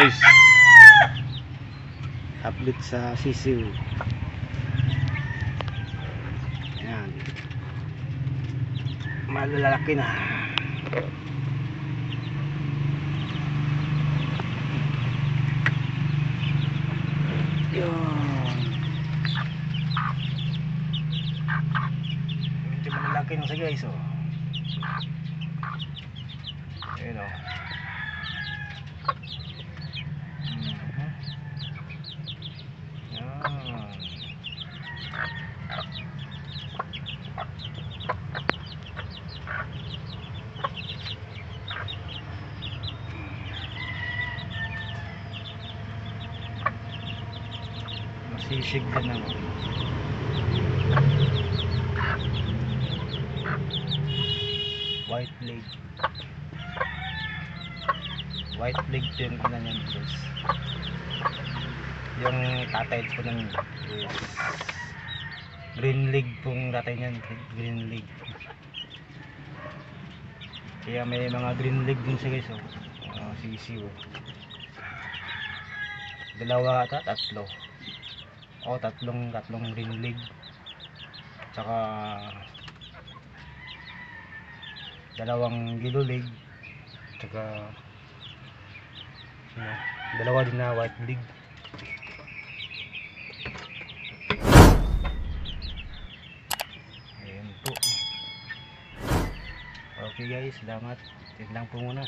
guys. Update sa sisiw yan malalaki na. Yun. Medyo malalaki na siya guys oh Masisig ka naman. White leg. White leg po yung ina niyan guys. Yung tatay po ng is green leg pong tatay niyan. Green leg. Kaya may mga green leg din siya guys. Oh. Uh, sisiw. Dalawa ata, tatlo. O, tatlong, tatlong green leg. Tsaka dalawang yellow leg. Tsaka ano, dalawa din na white leg. Ayan po. Okay guys, salamat. Yan lang po muna.